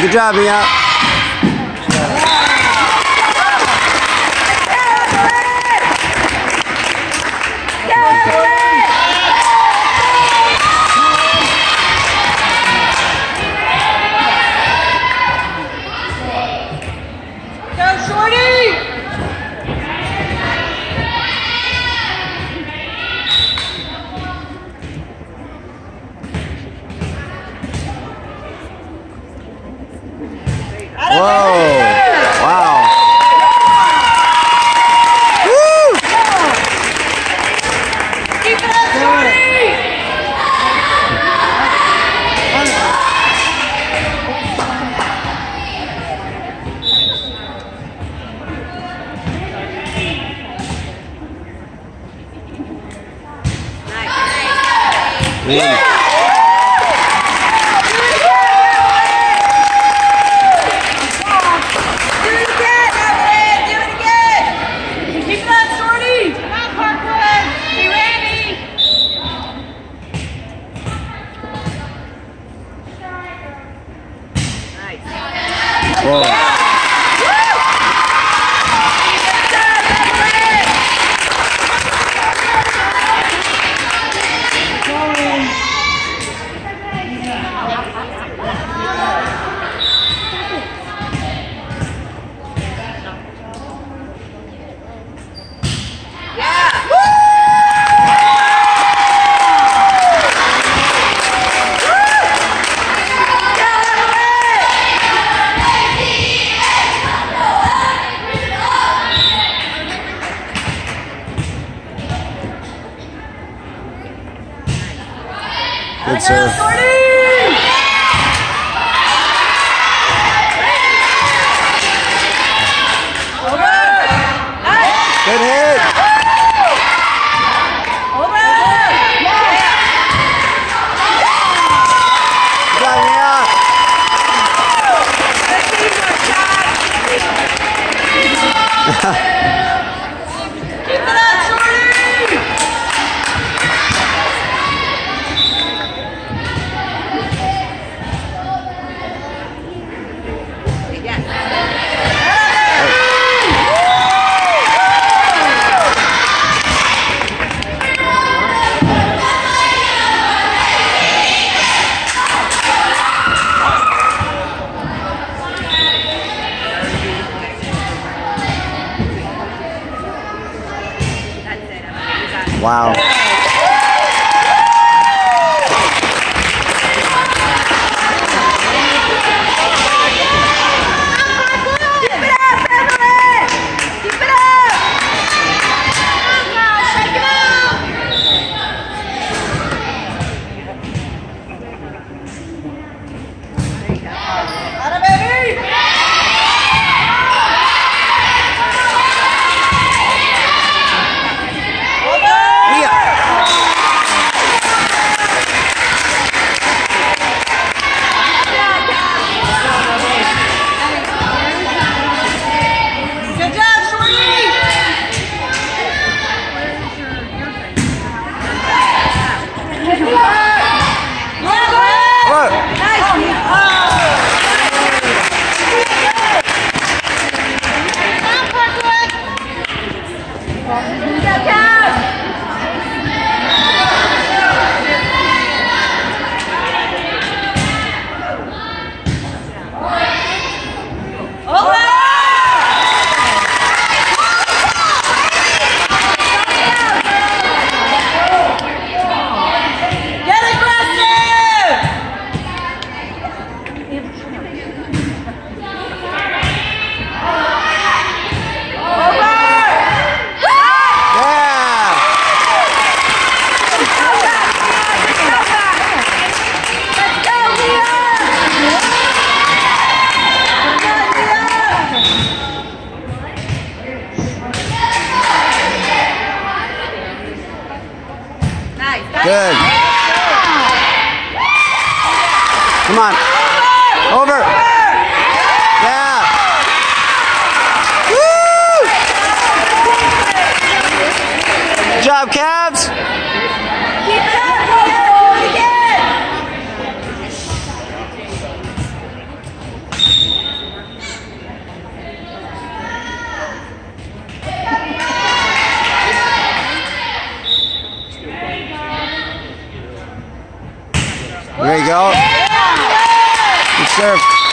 Good job, Mia. Wow. Good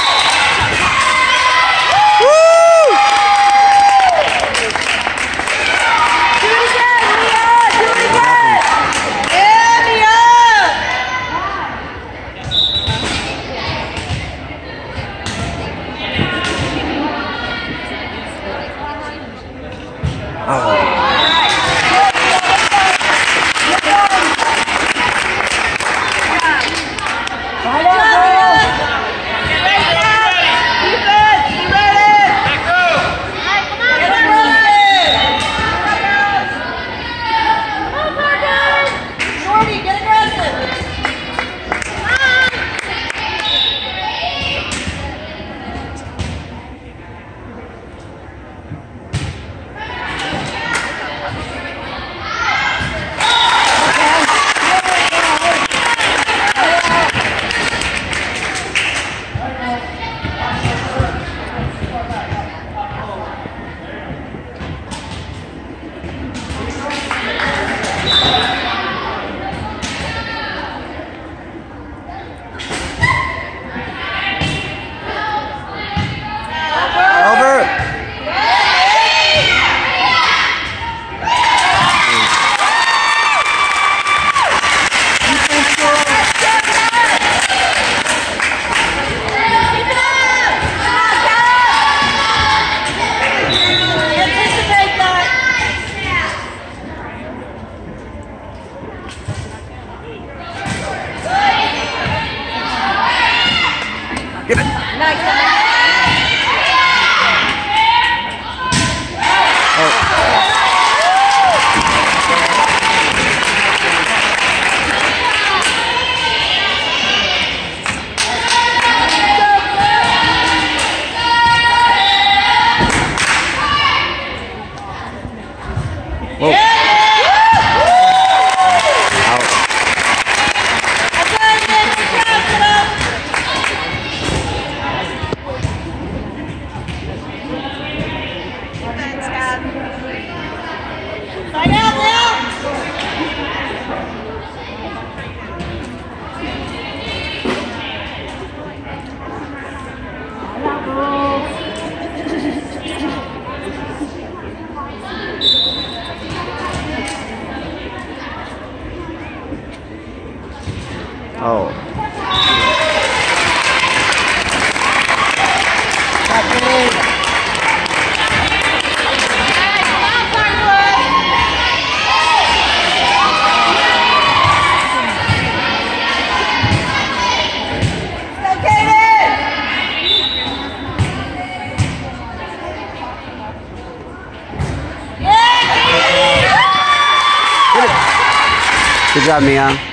Get it. Nice. Good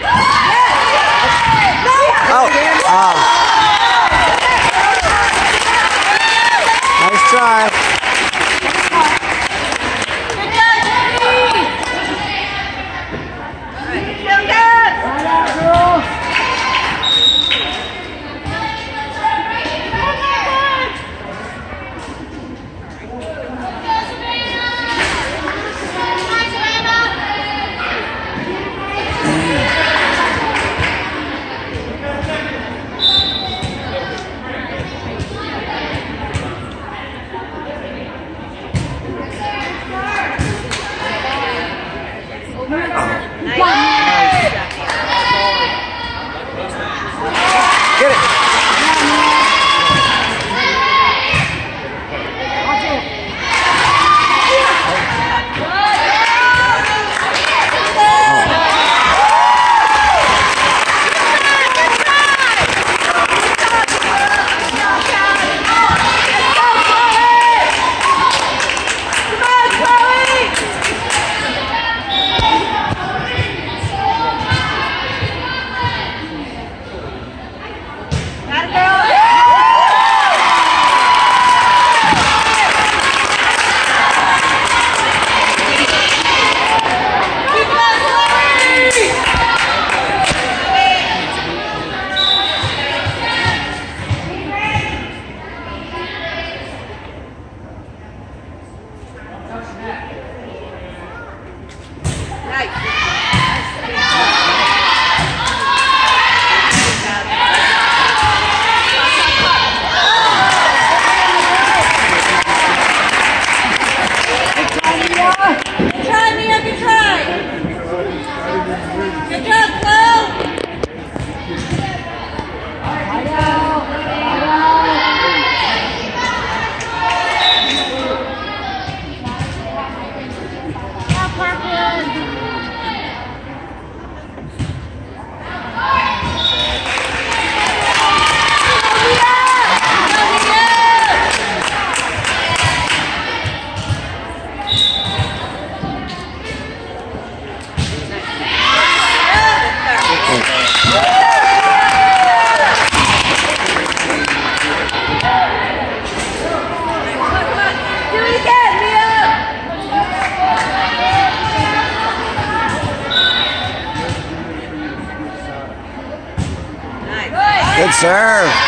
serve.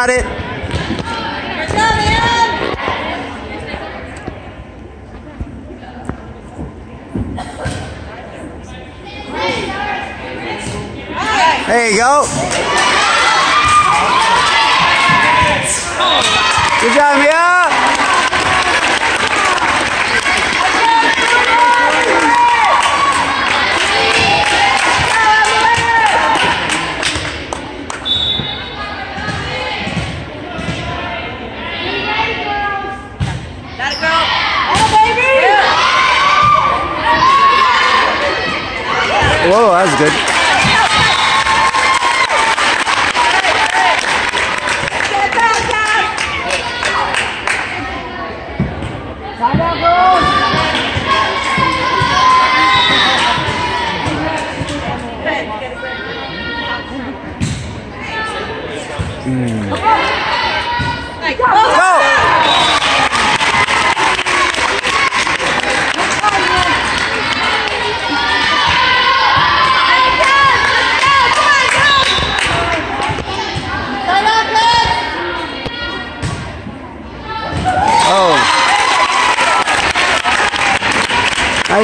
Got it. There you go. Good job, Mia. Whoa, that was good.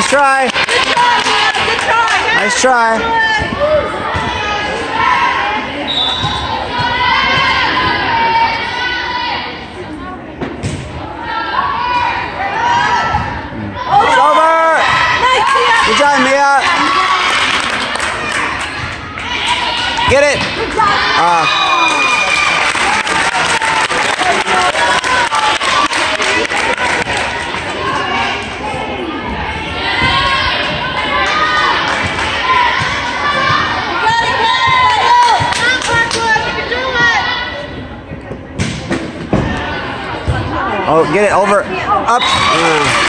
Nice try. Nice try. It's over. Good job, Mia. Get it. Uh, get it over. Up.